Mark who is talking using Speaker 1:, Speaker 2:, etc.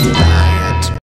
Speaker 1: tonight.